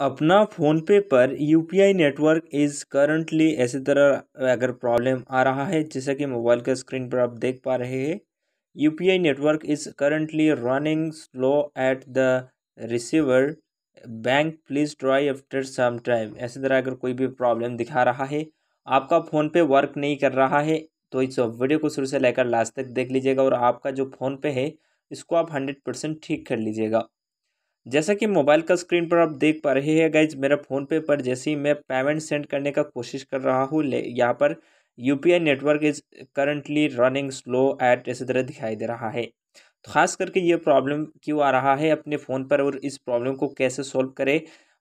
अपना फ़ोनपे पर U P I network is currently ऐसी तरह अगर प्रॉब्लम आ रहा है, जैसा कि मोबाइल के स्क्रीन पर आप देख पा रहे हैं U P I network is currently running slow at the receiver. Bank, please try after some time. ऐसी तरह अगर कोई भी प्रॉब्लम दिखा रहा है, आपका फ़ोन पे वर्क नहीं कर रहा है तो इस वीडियो को शुरू से लेकर लास्ट तक देख लीजिएगा और आपका जो फ़ोन पे है, इसको आप हंड्रेड परसेंट ठीक कर लीजिएगा। जैसा कि मोबाइल का स्क्रीन पर आप देख पा रहे हैं गाइज़ मेरा फ़ोन पे पर जैसे ही मैं पेमेंट सेंड करने का कोशिश कर रहा हूँ, ले, यहाँ पर UPI network is currently running slow at इसी तरह दिखाई दे रहा है। तो खास करके ये प्रॉब्लम क्यों आ रहा है अपने फ़ोन पर और इस प्रॉब्लम को कैसे सॉल्व करें,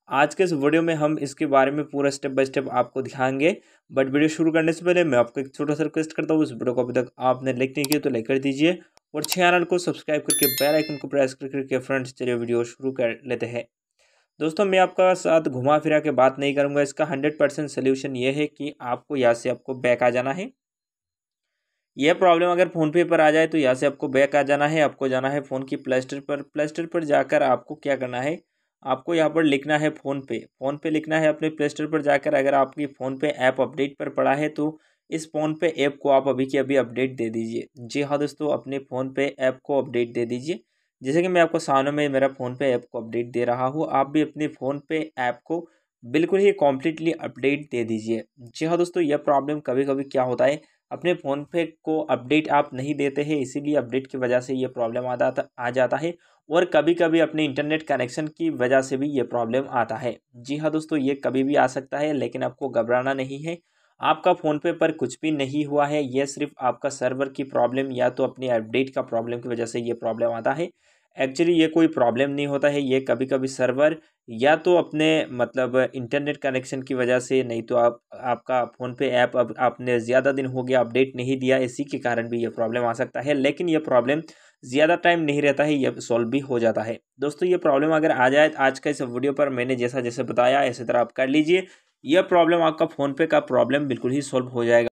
आज के इस वीडियो में हम इसके बारे में पूरा स्टेप बाय स्टेप आपको दिखाएँगे। बट वीडियो शुरू करने से पहले मैं आपको एक छोटा सा रिक्वेस्ट करता हूँ, इस वीडियो को अभी तक आपने लाइक नहीं किया तो लाइक कर दीजिए। और चैनल को सब्सक्राइब करके बेल आइकन को प्रेस करके फ्रेंड्स चलिए वीडियो शुरू कर लेते हैं। दोस्तों, मैं आपका साथ घुमा फिरा के बात नहीं करूँगा। इसका हंड्रेड परसेंट सोल्यूशन ये है कि आपको यहाँ से आपको बैक आ जाना है। यह प्रॉब्लम अगर फ़ोन पे पर आ जाए तो यहाँ से आपको बैक आ जाना है। आपको जाना है फ़ोन की प्ले स्टोर पर। प्ले स्टोर पर जाकर आपको क्या करना है? आपको यहाँ पर लिखना है फ़ोन पे। फ़ोन पे लिखना है अपने प्ले स्टोर पर जाकर। अगर आपकी फ़ोन पे ऐप अपडेट पर पड़ा है तो इस फ़ोन पे ऐप को आप अभी की अभी अपडेट दे दीजिए। जी हाँ दोस्तों, अपने फ़ोन पे ऐप को अपडेट दे दीजिए। जैसे कि मैं आपको सामने में मेरा फ़ोन पे ऐप को अपडेट दे रहा हूँ, आप भी अपने फ़ोन पे ऐप को बिल्कुल ही कॉम्प्लीटली अपडेट दे दीजिए। जी हाँ दोस्तों, यह प्रॉब्लम कभी कभी क्या होता है, अपने फ़ोन पे को अपडेट आप नहीं देते हैं, इसीलिए अपडेट की वजह से ये प्रॉब्लम आ जाता आ जाता है और कभी कभी अपने इंटरनेट कनेक्शन की वजह से भी ये प्रॉब्लम आता है। जी हाँ दोस्तों ये कभी भी आ सकता है, लेकिन आपको घबराना नहीं है। आपका फ़ोनपे पर कुछ भी नहीं हुआ है, यह सिर्फ़ आपका सर्वर की प्रॉब्लम या तो अपनी अपडेट का प्रॉब्लम की वजह से ये प्रॉब्लम आता है। एक्चुअली ये कोई प्रॉब्लम नहीं होता है, ये कभी कभी सर्वर या तो अपने मतलब इंटरनेट कनेक्शन की वजह से, नहीं तो आप, आपका फ़ोन पे ऐप अब आपने ज़्यादा दिन हो गया अपडेट नहीं दिया, इसी के कारण भी ये प्रॉब्लम आ सकता है, लेकिन ये प्रॉब्लम ज़्यादा टाइम नहीं रहता है, ये सॉल्व भी हो जाता है। दोस्तों, ये प्रॉब्लम अगर आ जाए, आज का इस वीडियो पर मैंने जैसा जैसे बताया इसी तरह आप कर लीजिए। यह प्रॉब्लम आपका फ़ोनपे का प्रॉब्लम बिल्कुल ही सॉल्व हो जाएगा।